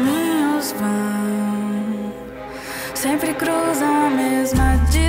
caminhos vão, sempre cruzam a mesma direção.